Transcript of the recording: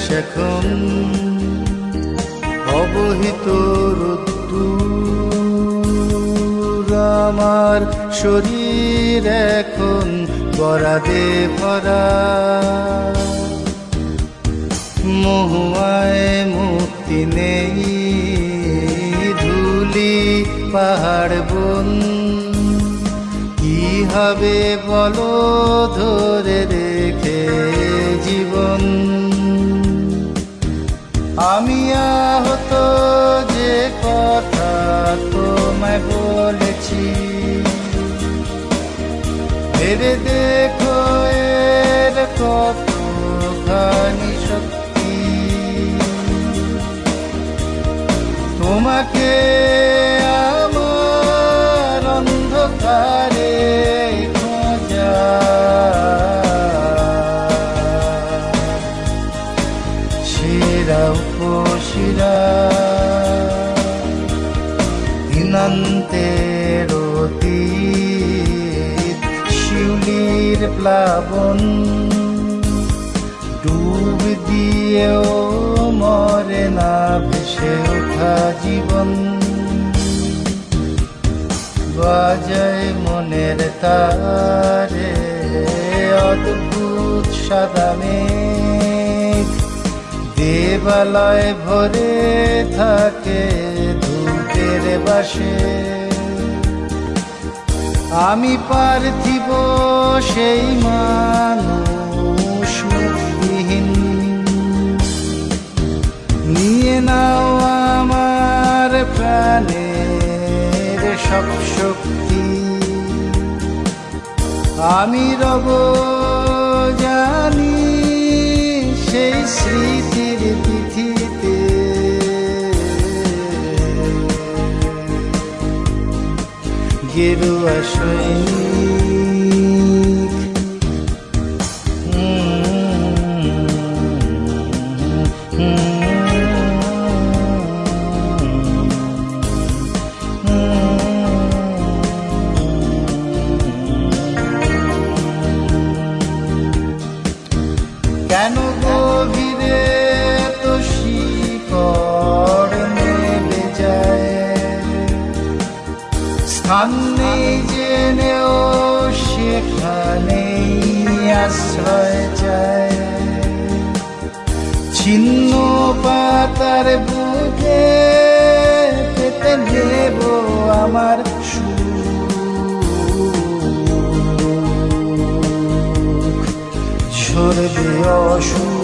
আকাশ এখন অবহিত রোদ্দুর। আমার শরীর এখন বরাদে ভরা। মহুয়ায় মুক্তি নেই, ধুলি পাহাড় বন। কি হবে বলো ধরে রেখে জীবন? আমি আহত যে কথা তোমায় বলেছি। ভেবে দেখো এর কত ঘানি শক্তি। তোমাকে দিনান্তের অতীত, শিউলির প্লাবন ডুব দিয়েও মরে না ভেসে ওঠা জীবন। বাজায় মনের তারে অদ্ভুত সাদা মেঘ, দেবালয় ভরে থাকে ধূপের বাসে। আমি পার্থিব সেই মানুষ মুখবিহীন নিয়ে নাও আমার প্রাণের সব শক্তি। আমি রব জানি সেই স্মৃতির Quero কেন নেই জেনেও সেখানেই আশ্রয় চায়। ছিন্ন পাতার বুকে পেতে নেব আমার সুখ। ঝরবে অসুখ